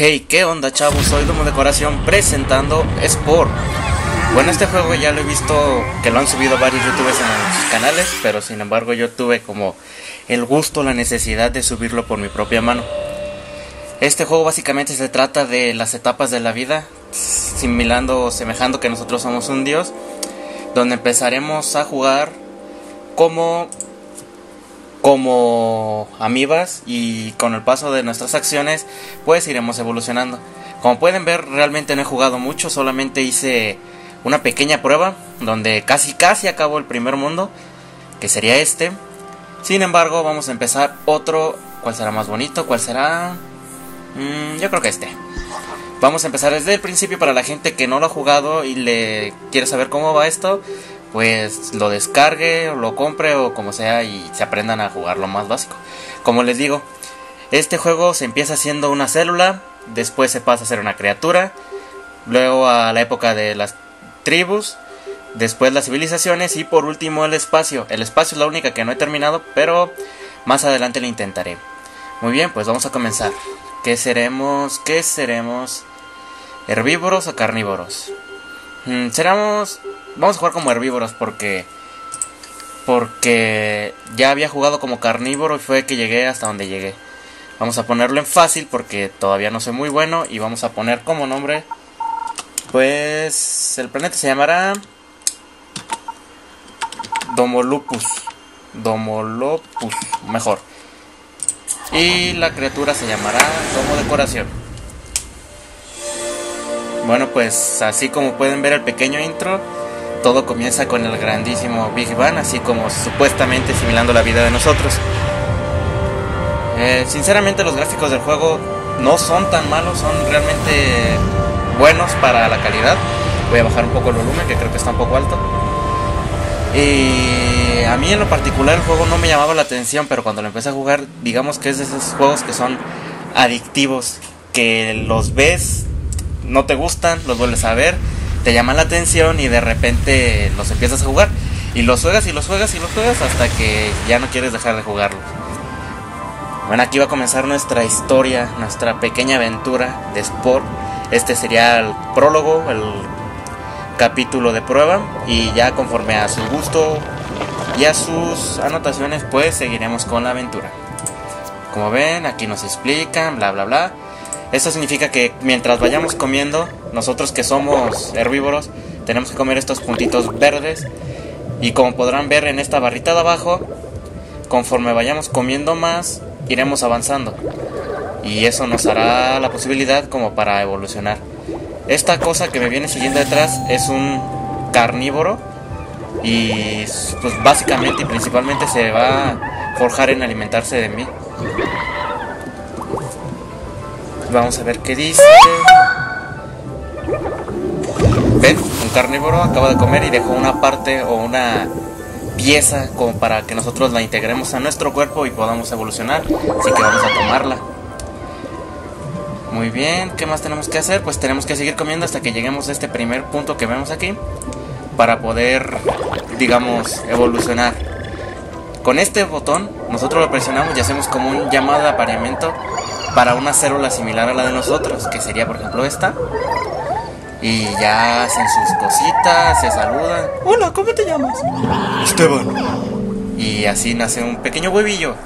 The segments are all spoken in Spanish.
Hey, ¿qué onda chavos? Soy Domo Decoración presentando Sport. Bueno, este juego ya lo he visto que lo han subido varios youtubers en sus canales, pero sin embargo yo tuve como el gusto, la necesidad de subirlo por mi propia mano. Este juego básicamente se trata de las etapas de la vida, similando, semejando que nosotros somos un dios, donde empezaremos a jugar como como amibas y con el paso de nuestras acciones pues iremos evolucionando. Como pueden ver realmente no he jugado mucho, solamente hice una pequeña prueba donde casi casi acabo el primer mundo, que sería este. Sin embargo vamos a empezar otro, ¿cuál será más bonito? ¿Cuál será? Mm, yo creo que este. Vamos a empezar desde el principio para la gente que no lo ha jugado y le quiere saber cómo va esto pues lo descargue o lo compre o como sea y se aprendan a jugar lo más básico. Como les digo, este juego se empieza siendo una célula, después se pasa a ser una criatura, luego a la época de las tribus, después las civilizaciones y por último el espacio. El espacio es la única que no he terminado, pero más adelante lo intentaré. Muy bien, pues vamos a comenzar. ¿Qué seremos? ¿Qué seremos? ¿Herbívoros o carnívoros? Mm, seremos Vamos a jugar como herbívoros porque. Porque ya había jugado como carnívoro y fue que llegué hasta donde llegué. Vamos a ponerlo en fácil porque todavía no soy muy bueno. Y vamos a poner como nombre. Pues. El planeta se llamará. Domolupus. Domolopus. Mejor. Y la criatura se llamará Domo Decoración. Bueno, pues así como pueden ver el pequeño intro todo comienza con el grandísimo Big Bang, así como supuestamente similando la vida de nosotros. Eh, sinceramente los gráficos del juego no son tan malos, son realmente buenos para la calidad. Voy a bajar un poco el volumen, que creo que está un poco alto. Y a mí en lo particular el juego no me llamaba la atención, pero cuando lo empecé a jugar, digamos que es de esos juegos que son adictivos, que los ves, no te gustan, los vuelves a ver te llama la atención y de repente los empiezas a jugar. Y los juegas y los juegas y los juegas hasta que ya no quieres dejar de jugarlos. Bueno, aquí va a comenzar nuestra historia, nuestra pequeña aventura de Sport. Este sería el prólogo, el capítulo de prueba. Y ya conforme a su gusto y a sus anotaciones, pues seguiremos con la aventura. Como ven, aquí nos explican, bla, bla, bla. Esto significa que mientras vayamos comiendo, nosotros que somos herbívoros, tenemos que comer estos puntitos verdes. Y como podrán ver en esta barrita de abajo, conforme vayamos comiendo más, iremos avanzando. Y eso nos hará la posibilidad como para evolucionar. Esta cosa que me viene siguiendo detrás es un carnívoro. Y pues básicamente y principalmente se va a forjar en alimentarse de mí. Vamos a ver qué dice. ¿Ven? Un carnívoro acaba de comer y dejó una parte o una pieza como para que nosotros la integremos a nuestro cuerpo y podamos evolucionar. Así que vamos a tomarla. Muy bien, ¿qué más tenemos que hacer? Pues tenemos que seguir comiendo hasta que lleguemos a este primer punto que vemos aquí para poder, digamos, evolucionar. Con este botón nosotros lo presionamos y hacemos como un llamado de apareamiento para una célula similar a la de nosotros, que sería por ejemplo esta. Y ya hacen sus cositas, se saludan. Hola, ¿cómo te llamas? Esteban. Y así nace un pequeño huevillo.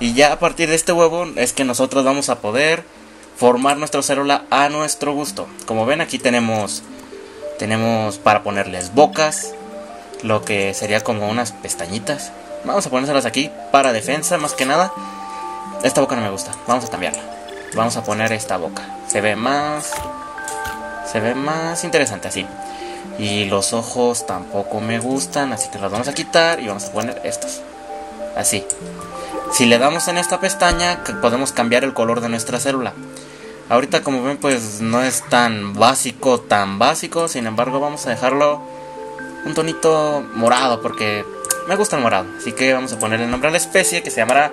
Y ya a partir de este huevo es que nosotros vamos a poder formar nuestra célula a nuestro gusto. Como ven aquí tenemos tenemos para ponerles bocas, lo que sería como unas pestañitas. Vamos a ponérselas aquí para defensa más que nada. Esta boca no me gusta. Vamos a cambiarla. Vamos a poner esta boca. Se ve más... Se ve más interesante así. Y los ojos tampoco me gustan. Así que los vamos a quitar y vamos a poner estos. Así. Si le damos en esta pestaña podemos cambiar el color de nuestra célula. Ahorita como ven pues no es tan básico, tan básico. Sin embargo vamos a dejarlo un tonito morado porque me gusta el morado. Así que vamos a poner el nombre a la especie que se llamará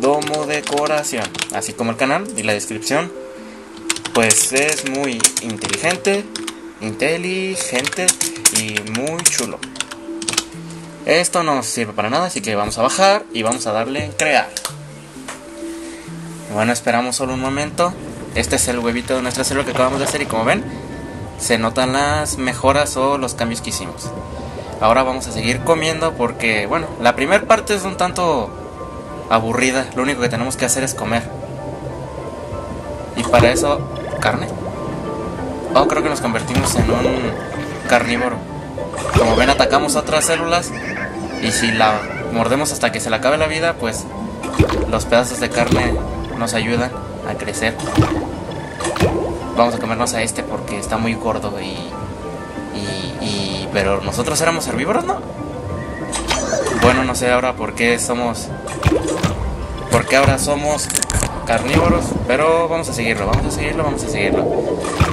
Domo Decoración, así como el canal y la descripción. Pues es muy inteligente, inteligente y muy chulo. Esto no sirve para nada, así que vamos a bajar y vamos a darle crear. Bueno, esperamos solo un momento. Este es el huevito de nuestra célula que acabamos de hacer y como ven, se notan las mejoras o los cambios que hicimos. Ahora vamos a seguir comiendo porque, bueno, la primera parte es un tanto aburrida. Lo único que tenemos que hacer es comer. Y para eso, carne. Oh, creo que nos convertimos en un carnívoro. Como ven, atacamos otras células y si la mordemos hasta que se le acabe la vida, pues los pedazos de carne nos ayudan a crecer. Vamos a comernos a este porque está muy gordo y, y, pero nosotros éramos herbívoros, ¿no? Bueno, no sé ahora por qué somos por qué ahora somos carnívoros, pero vamos a seguirlo, vamos a seguirlo, vamos a seguirlo.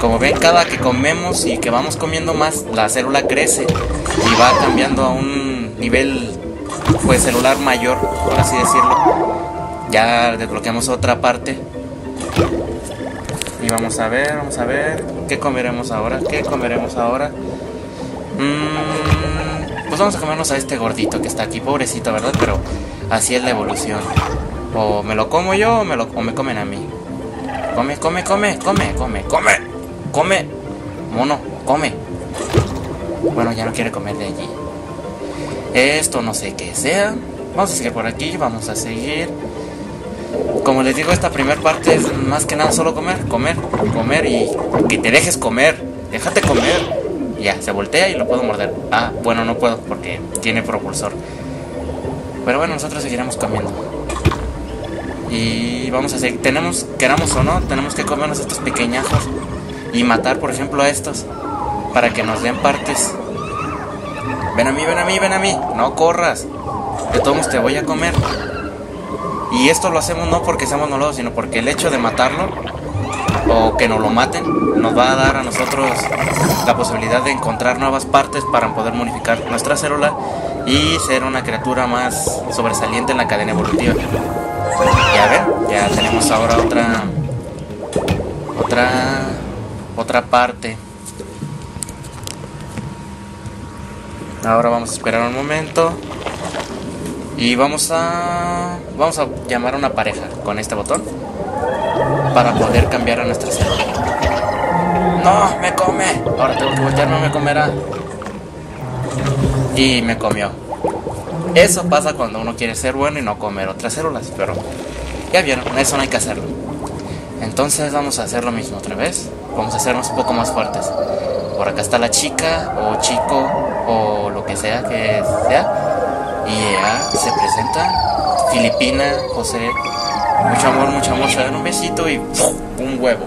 Como ven, cada que comemos y que vamos comiendo más, la célula crece y va cambiando a un nivel pues celular mayor, por así decirlo. Ya desbloqueamos otra parte. Y vamos a ver, vamos a ver. ¿Qué comeremos ahora? ¿Qué comeremos ahora? Mm, pues vamos a comernos a este gordito que está aquí, pobrecito, ¿verdad? Pero así es la evolución. O me lo como yo o me, lo, o me comen a mí. Come, come, come, come, come, come, come. Mono, come. Bueno, ya no quiere comer de allí. Esto no sé qué sea. Vamos a seguir por aquí, vamos a seguir. Como les digo, esta primera parte es más que nada solo comer, comer, comer y que te dejes comer. Déjate comer. Ya, se voltea y lo puedo morder. Ah, bueno, no puedo porque tiene propulsor. Pero bueno, nosotros seguiremos comiendo. Y vamos a seguir. Tenemos, queramos o no, tenemos que comernos estos pequeñajos y matar, por ejemplo, a estos para que nos den partes. Ven a mí, ven a mí, ven a mí. No corras. De todos te voy a comer. Y esto lo hacemos no porque seamos nolodos, sino porque el hecho de matarlo o que nos lo maten nos va a dar a nosotros la posibilidad de encontrar nuevas partes para poder modificar nuestra célula y ser una criatura más sobresaliente en la cadena evolutiva. Ya ven, ya tenemos ahora otra otra otra parte. Ahora vamos a esperar un momento. Y vamos a vamos a llamar a una pareja con este botón para poder cambiar a nuestra célula. No, me come. Ahora tengo que voltearme, me comerá. Y me comió. Eso pasa cuando uno quiere ser bueno y no comer otras células, pero ya vieron, eso no hay que hacerlo. Entonces vamos a hacer lo mismo otra vez. Vamos a hacernos un poco más fuertes. Por acá está la chica o chico o lo que sea que sea. Y ya se presenta. Filipina, José. Mucho amor, mucho amor. Se dan un besito y un huevo.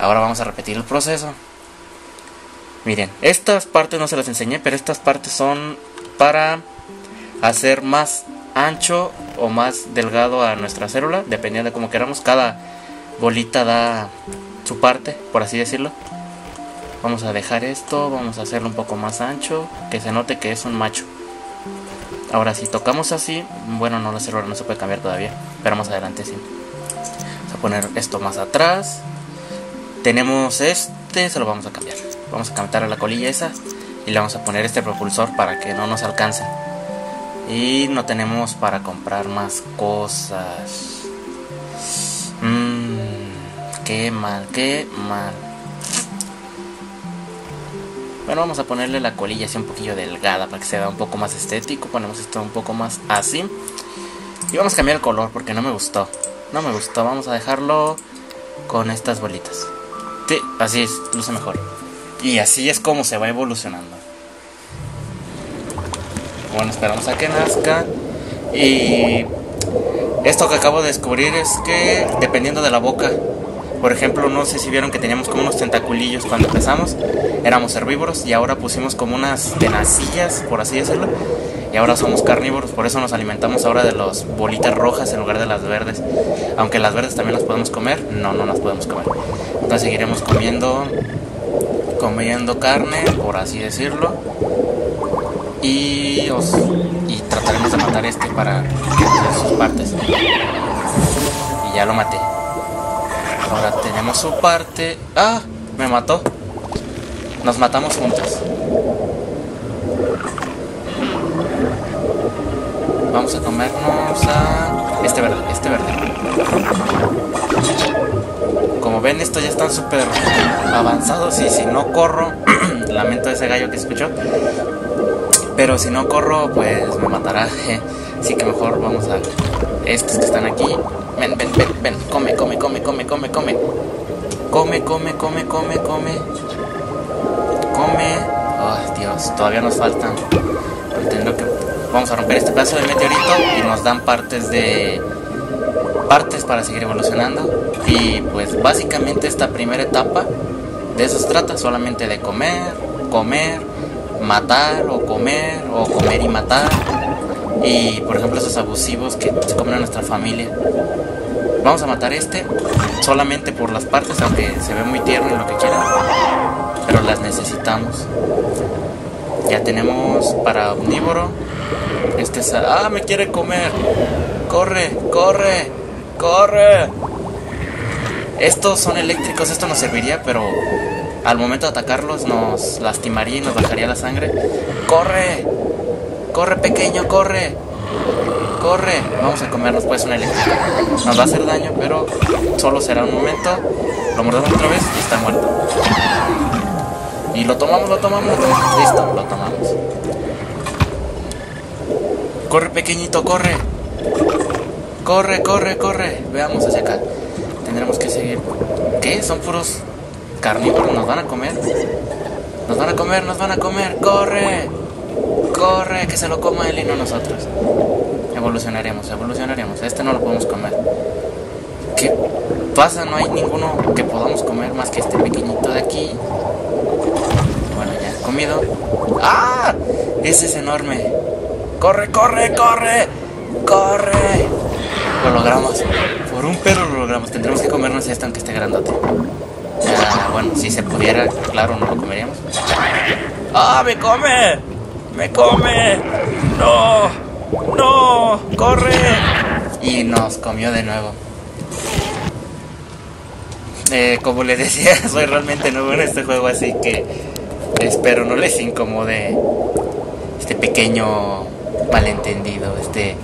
Ahora vamos a repetir el proceso. Miren, estas partes no se las enseñé, pero estas partes son para hacer más ancho o más delgado a nuestra célula, dependiendo de cómo queramos. Cada bolita da su parte, por así decirlo. Vamos a dejar esto, vamos a hacerlo un poco más ancho, que se note que es un macho. Ahora si tocamos así, bueno no la célula no se puede cambiar todavía, pero más adelante sí. Vamos a poner esto más atrás. Tenemos este, se lo vamos a cambiar. Vamos a cambiar a la colilla esa y le vamos a poner este propulsor para que no nos alcance. Y no tenemos para comprar más cosas. Mmm, qué mal, qué mal. Bueno, vamos a ponerle la colilla así un poquillo delgada para que se vea un poco más estético. Ponemos esto un poco más así. Y vamos a cambiar el color porque no me gustó. No me gustó. Vamos a dejarlo con estas bolitas. Sí, así es, luce mejor. Y así es como se va evolucionando. Bueno, esperamos a que nazca. Y esto que acabo de descubrir es que dependiendo de la boca, por ejemplo, no sé si vieron que teníamos como unos tentaculillos cuando empezamos, éramos herbívoros y ahora pusimos como unas tenacillas, por así decirlo, y ahora somos carnívoros, por eso nos alimentamos ahora de las bolitas rojas en lugar de las verdes. Aunque las verdes también las podemos comer, no, no las podemos comer. Entonces seguiremos comiendo comiendo carne, por así decirlo y, y trataremos de matar este para hacer sus partes. Y ya lo maté. Ahora tenemos su parte. ¡Ah! Me mató. Nos matamos juntos. Vamos a comernos a este verde, este verde. Como ven, estos ya están súper avanzados y si no corro, lamento ese gallo que escuchó, pero si no corro, pues me matará. Así que mejor vamos a estos que están aquí. Ven, ven, ven, ven, come, come, come, come, come, come. Come, come, come, come, come. Come. Oh, Dios, todavía nos faltan. Que vamos a romper este pedazo de meteorito y nos dan partes de partes para seguir evolucionando y pues básicamente esta primera etapa de eso se trata solamente de comer, comer, matar o comer o comer y matar. Y por ejemplo esos abusivos que se comen a nuestra familia. Vamos a matar este solamente por las partes aunque se ve muy tierno y lo que quiera pero las necesitamos. Ya tenemos para omnívoro. Este es ah me quiere comer. Corre corre corre. Estos son eléctricos esto nos serviría pero al momento de atacarlos nos lastimaría y nos bajaría la sangre corre Corre, pequeño, corre. Corre. Vamos a comernos pues una eléctrica. Nos va a hacer daño, pero solo será un momento. Lo mordemos otra vez y está muerto. Y lo tomamos, lo tomamos, lo tomamos. Listo, lo tomamos. Corre, pequeñito, corre. Corre, corre, corre. Veamos hacia acá. Tendremos que seguir. ¿Qué? Son puros carnívoros. Nos van a comer. Nos van a comer, nos van a comer. Corre. Corre, que se lo coma él y no nosotros. Evolucionaremos, evolucionaremos. Este no lo podemos comer. ¿Qué pasa? No hay ninguno que podamos comer más que este pequeñito de aquí. Bueno, ya, comido. ¡Ah! Ese es enorme. ¡Corre, corre, corre! ¡Corre! Lo logramos. Por un perro lo logramos. Tendremos que comernos este aunque esté grandote. Ah, bueno, si se pudiera, claro, no lo comeríamos. ¡Ah, me come! ¡Me come! ¡No! ¡No! ¡Corre! Y nos comió de nuevo. Eh, como les decía, soy realmente nuevo en este juego, así que espero no les incomode este pequeño malentendido, este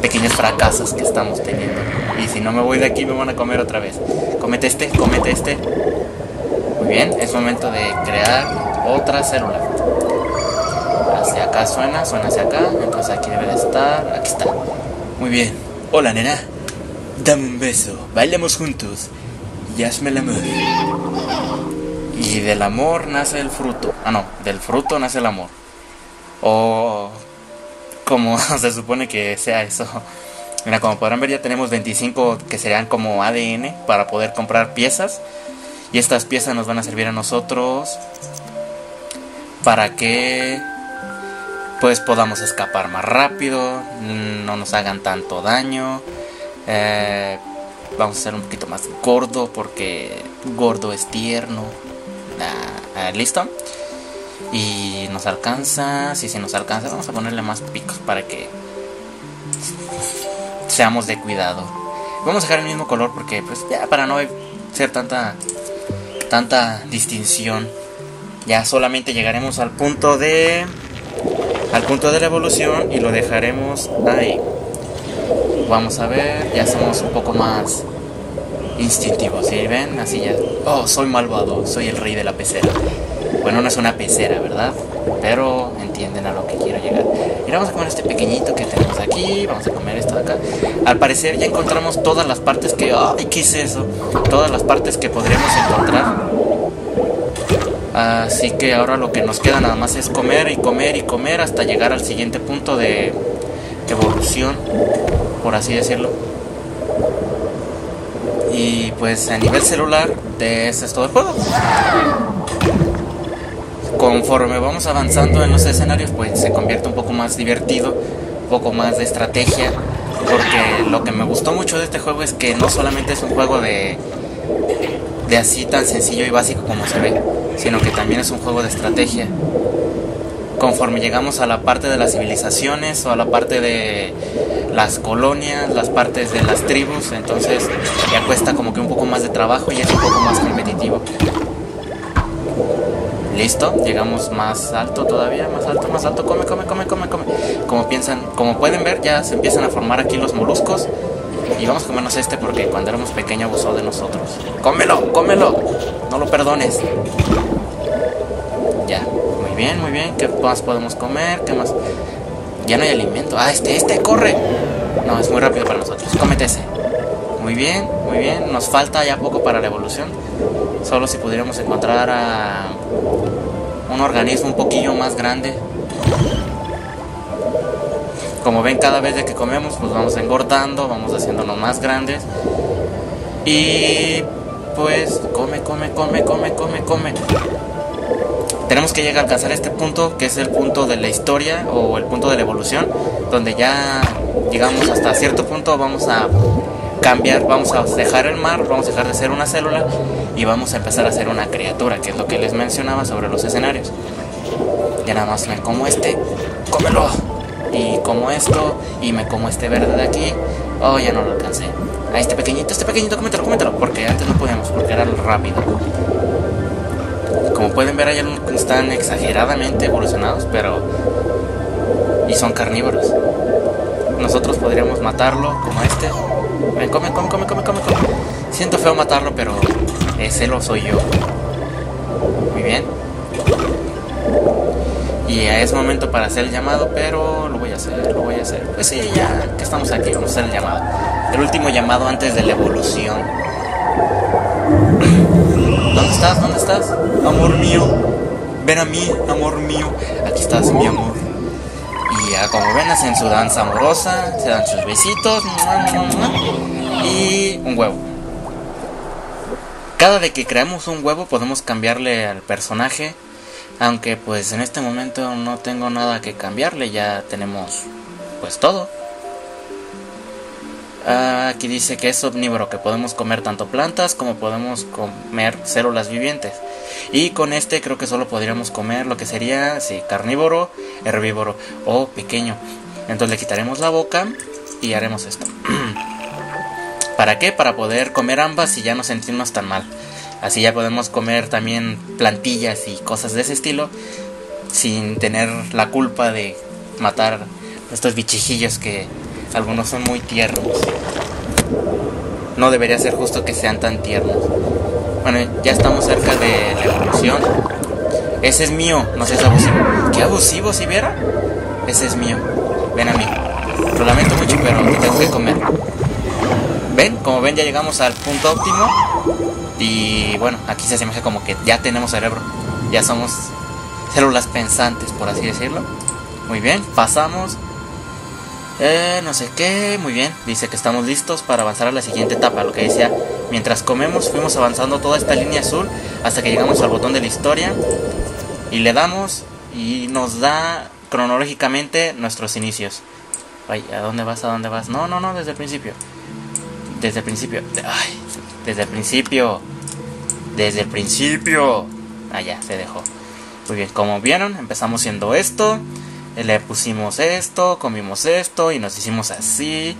pequeños fracasos que estamos teniendo. Y si no me voy de aquí me van a comer otra vez. Comete este, comete este. Muy bien, es momento de crear otra célula hacia acá suena, suena hacia acá, entonces aquí debe de estar, aquí está. Muy bien. Hola nena, dame un beso, bailemos juntos y hazme el. Y del amor nace el fruto. Ah, no, del fruto nace el amor. O como se supone que sea eso. Mira, como podrán ver ya tenemos 25 que serían como ADN para poder comprar piezas. Y estas piezas nos van a servir a nosotros para que pues podamos escapar más rápido, no nos hagan tanto daño. Eh, vamos a ser un poquito más gordo porque gordo es tierno. Ah, ah, Listo. Y nos alcanza, si se nos alcanza, vamos a ponerle más picos para que seamos de cuidado. Vamos a dejar el mismo color porque pues ya para no ser tanta tanta distinción. Ya solamente llegaremos al punto de al punto de la evolución y lo dejaremos ahí. Vamos a ver, ya somos un poco más instintivos, ¿sí ven? Así ya, oh, soy malvado, soy el rey de la pecera. Bueno, no es una pecera, ¿verdad? Pero entienden a lo que quiero llegar. Y vamos a comer este pequeñito que tenemos aquí, vamos a comer esto de acá. Al parecer ya encontramos todas las partes que, ay, ¿qué es eso? Todas las partes que podríamos encontrar Así que ahora lo que nos queda nada más es comer y comer y comer hasta llegar al siguiente punto de evolución, por así decirlo. Y pues a nivel celular, de ese es todo el juego. Conforme vamos avanzando en los escenarios, pues se convierte un poco más divertido, un poco más de estrategia. Porque lo que me gustó mucho de este juego es que no solamente es un juego de, de así tan sencillo y básico como se ve sino que también es un juego de estrategia. Conforme llegamos a la parte de las civilizaciones o a la parte de las colonias, las partes de las tribus, entonces ya cuesta como que un poco más de trabajo y es un poco más competitivo. Listo, llegamos más alto todavía, más alto, más alto, come, come, come, come, come. Como piensan, como pueden ver, ya se empiezan a formar aquí los moluscos Y vamos a comernos este porque cuando éramos pequeños abusó de nosotros. ¡Cómelo! ¡Cómelo! No lo perdones. Ya. Muy bien, muy bien. ¿Qué más podemos comer? ¿Qué más? Ya no hay alimento. Ah, este, este, corre. No, es muy rápido para nosotros. Cómete ese. Muy bien, muy bien. Nos falta ya poco para la evolución. Solo si pudiéramos encontrar a un organismo un poquillo más grande. Como ven, cada vez de que comemos, pues vamos engordando, vamos haciéndonos más grandes. Y pues come, come, come, come, come, come. Tenemos que llegar a alcanzar este punto, que es el punto de la historia o el punto de la evolución, donde ya llegamos hasta cierto punto, vamos a cambiar, vamos a dejar el mar, vamos a dejar de ser una célula y vamos a empezar a ser una criatura, que es lo que les mencionaba sobre los escenarios. Ya nada más me como este, cómelo. Y como esto, y me como este verde de aquí. Oh, ya no lo alcancé. A este pequeñito, este pequeñito, cómetelo, cómetelo. Porque antes no podíamos, porque era rápido. Como pueden ver, hay están exageradamente evolucionados, pero. Y son carnívoros. Nosotros podríamos matarlo, como este. Ven, come, come, come, come, come, come. Siento feo matarlo, pero ese lo soy yo. Muy bien. Y es momento para hacer el llamado, pero lo voy a hacer, lo voy a hacer. Pues sí, ya que estamos aquí, vamos a hacer el llamado. El último llamado antes de la evolución. ¿Dónde estás? ¿Dónde estás? Amor mío. Ven a mí, amor mío. Aquí estás, mi amor. Como ven, hacen su danza amorosa, se dan sus besitos. Y un huevo. Cada vez que creamos un huevo podemos cambiarle al personaje aunque pues en este momento no tengo nada que cambiarle, ya tenemos pues todo. Aquí dice que es omnívoro, que podemos comer tanto plantas como podemos comer células vivientes. Y con este creo que solo podríamos comer lo que sería, sí, carnívoro, herbívoro o pequeño. Entonces le quitaremos la boca y haremos esto. ¿Para qué? Para poder comer ambas y ya no sentirnos tan mal. Así ya podemos comer también plantillas y cosas de ese estilo sin tener la culpa de matar estos bichijillos que algunos son muy tiernos. No debería ser justo que sean tan tiernos. Bueno, ya estamos cerca de la evolución. Ese es mío, no seas abusivo. ¿Qué abusivo si viera? Ese es mío. Ven a mí. Lo lamento mucho, pero te tengo que comer. ¿Ven? Como ven ya llegamos al punto óptimo. Y bueno, aquí se asemeja como que ya tenemos cerebro. Ya somos células pensantes, por así decirlo. Muy bien, pasamos. Eh, no sé qué, muy bien. Dice que estamos listos para avanzar a la siguiente etapa. Lo que decía, mientras comemos, fuimos avanzando toda esta línea azul hasta que llegamos al botón de la historia. Y le damos y nos da cronológicamente nuestros inicios. Ay, ¿a dónde vas? ¿A dónde vas? No, no, no, desde el principio. Desde el principio. Ay, desde el principio. Desde el principio. Ah, ya, se dejó. Muy bien, como vieron, empezamos siendo esto. Le pusimos esto, comimos esto y nos hicimos así.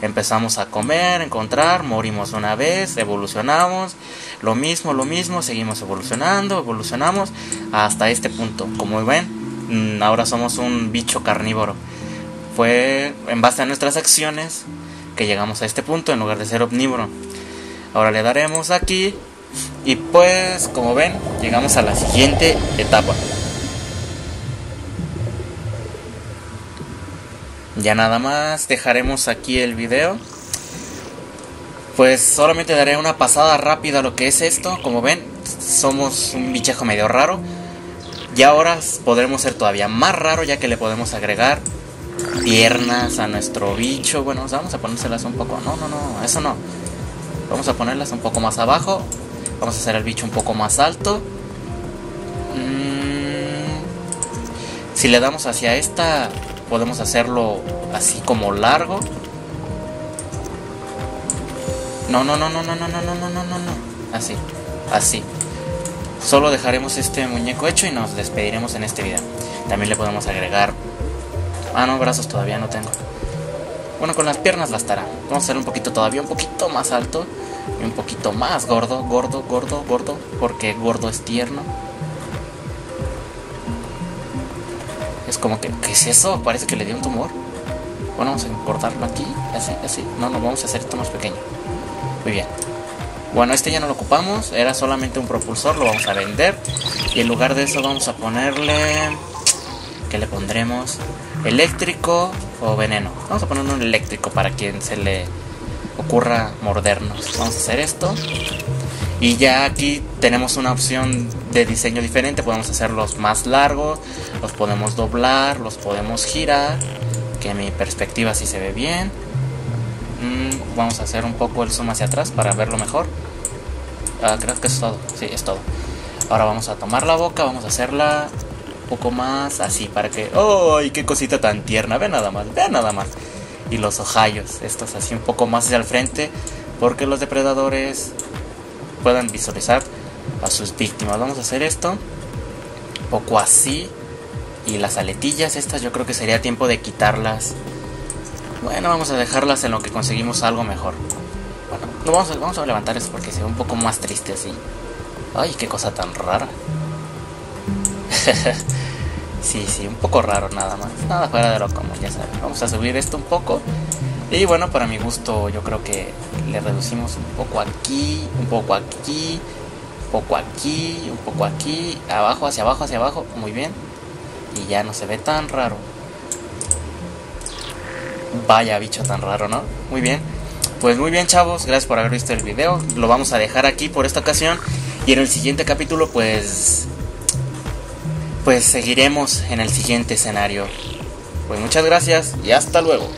Empezamos a comer, encontrar, morimos una vez, evolucionamos, lo mismo, lo mismo, seguimos evolucionando, evolucionamos hasta este punto. Como ven, mm, ahora somos un bicho carnívoro. Fue en base a nuestras acciones que llegamos a este punto en lugar de ser omnívoro. Ahora le daremos aquí y pues como ven llegamos a la siguiente etapa. Ya nada más dejaremos aquí el video. Pues solamente daré una pasada rápida a lo que es esto. Como ven, somos un bichejo medio raro. Y ahora podremos ser todavía más raro ya que le podemos agregar piernas a nuestro bicho. Bueno, vamos a ponérselas un poco. No, no, no, eso no. Vamos a ponerlas un poco más abajo. Vamos a hacer el bicho un poco más alto. Mm, si le damos hacia esta, podemos hacerlo así como largo. No, no, no, no, no, no, no, no, no, no, no, no. Así, así. Solo dejaremos este muñeco hecho y nos despediremos en este video. También le podemos agregar... Ah, no, brazos todavía no tengo. Bueno, con las piernas bastará. Vamos a hacer un poquito todavía, un poquito más alto. Y un poquito más gordo, gordo, gordo, gordo. Porque gordo es tierno. Como que, ¿qué es eso? Parece que le dio un tumor. Bueno, vamos a cortarlo aquí, así, así. No, no, vamos a hacer esto más pequeño. Muy bien. Bueno, este ya no lo ocupamos, era solamente un propulsor, lo vamos a vender. Y en lugar de eso vamos a ponerle... ¿Qué le pondremos? Eléctrico o veneno. Vamos a poner un eléctrico para quien se le ocurra mordernos. Vamos a hacer esto. Y ya aquí tenemos una opción de diseño diferente. Podemos hacerlos más largos, los podemos doblar, los podemos girar. Que mi perspectiva sí se ve bien. Mm, vamos a hacer un poco el zoom hacia atrás para verlo mejor. Ah, creo que es todo. Sí, es todo. Ahora vamos a tomar la boca, vamos a hacerla un poco más así para que... ¡Ay, qué cosita tan tierna! Ve nada más, ve nada más. Y los ojayos, estos así un poco más hacia el frente, porque los depredadores puedan visualizar a sus víctimas. Vamos a hacer esto poco así. Y las aletillas estas yo creo que sería tiempo de quitarlas bueno, vamos a dejarlas en lo que conseguimos algo mejor. Bueno, no vamos, a, vamos a levantar eso porque se ve un poco más triste así. Ay, qué cosa tan rara. sí, sí, un poco raro nada más. Nada fuera de lo común, ya saben. Vamos a subir esto un poco. Y bueno, para mi gusto yo creo que le reducimos un poco aquí, un poco aquí, poco aquí, un poco aquí, abajo, hacia abajo, hacia abajo. Muy bien. Y ya no se ve tan raro. Vaya bicho tan raro, ¿no? Muy bien. Pues muy bien, chavos. Gracias por haber visto el video. Lo vamos a dejar aquí por esta ocasión. Y en el siguiente capítulo, pues. Pues seguiremos en el siguiente escenario. Pues muchas gracias y hasta luego.